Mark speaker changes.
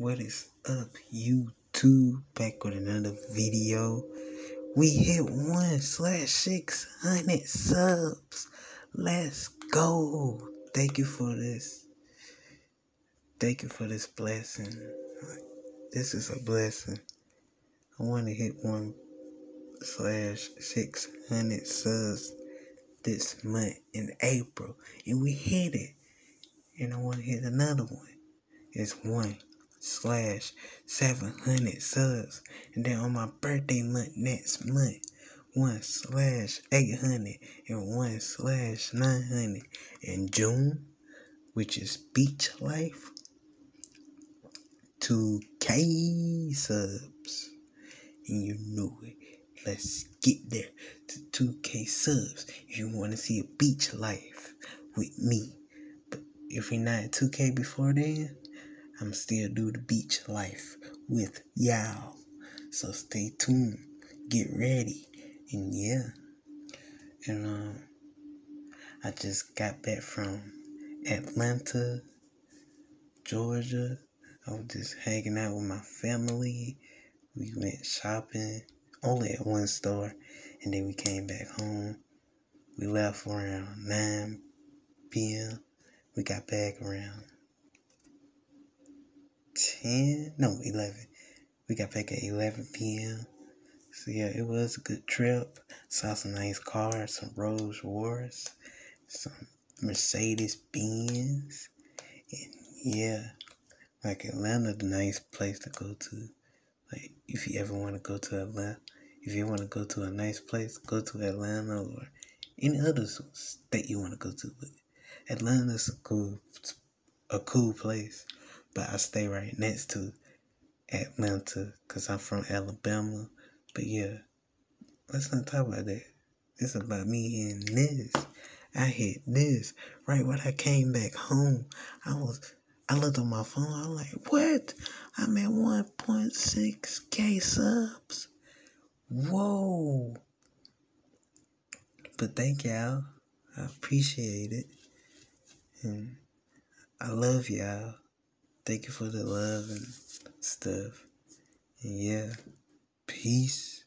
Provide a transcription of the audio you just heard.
Speaker 1: What is up, YouTube? Back with another video. We hit one slash six hundred subs. Let's go. Thank you for this. Thank you for this blessing. This is a blessing. I want to hit one slash six hundred subs this month in April, and we hit it. And I want to hit another one. It's one slash 700 subs. And then on my birthday month next month, 1 slash 800 and 1 slash 900 in June, which is Beach Life, 2K subs. And you know it. Let's get there to 2K subs if you want to see a beach life with me. But if you're not at 2K before then, I'm still do the beach life with y'all. So stay tuned, get ready, and yeah. And um, I just got back from Atlanta, Georgia. I was just hanging out with my family. We went shopping only at one store, and then we came back home. We left around 9 p.m. We got back around 10, no, 11. We got back at 11 p.m. So yeah, it was a good trip. Saw some nice cars, some Rolls Royce, some Mercedes Benz, and yeah, like Atlanta, the nice place to go to. Like if you ever want to go to Atlanta, if you want to go to a nice place, go to Atlanta or any other state you want to go to. But Atlanta's a cool, a cool place but I stay right next to Atlanta because I'm from Alabama. But yeah, let's not talk about that. It's about me and this. I hit this right when I came back home. I was, I looked on my phone. I'm like, what? I'm at 1.6k subs. Whoa. But thank y'all. I appreciate it. And I love y'all. Thank you for the love and stuff. And yeah, peace.